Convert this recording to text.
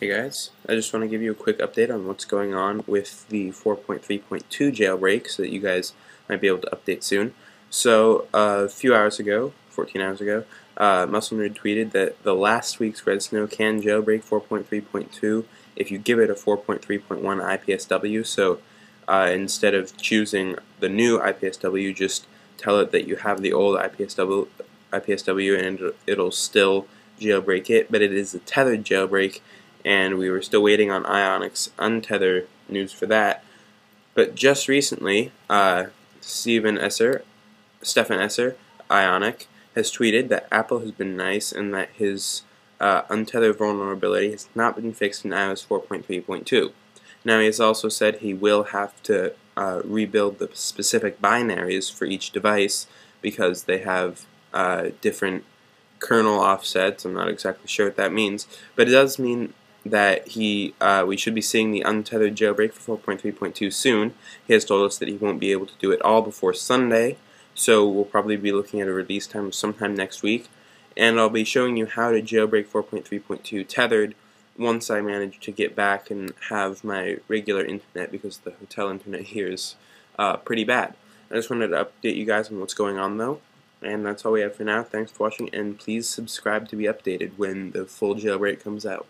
Hey guys, I just want to give you a quick update on what's going on with the 4.3.2 jailbreak so that you guys might be able to update soon. So, uh, a few hours ago, 14 hours ago, uh, Nerd tweeted that the last week's redsn0w can jailbreak 4.3.2 if you give it a 4.3.1 IPSW. So, uh, instead of choosing the new IPSW, just tell it that you have the old IPSW, IPSW and it'll still jailbreak it, but it is a tethered jailbreak, and we were still waiting on i0n1c's untether news for that. But just recently, uh, Stephen Esser, Stefan Esser, i0n1c, has tweeted that Apple has been nice and that his uh, untethered vulnerability has not been fixed in iOS 4.3.2. Now, he has also said he will have to uh, rebuild the specific binaries for each device because they have uh, different kernel offsets. I'm not exactly sure what that means, but it does mean that he uh, we should be seeing the untethered jailbreak for 4.3.2 soon. He has told us that he won't be able to do it all before Sunday, so we'll probably be looking at a release time sometime next week. And I'll be showing you how to jailbreak 4.3.2 tethered once I manage to get back and have my regular internet because the hotel internet here is uh, pretty bad. I just wanted to update you guys on what's going on though. And that's all we have for now. Thanks for watching, and please subscribe to be updated when the full jailbreak comes out.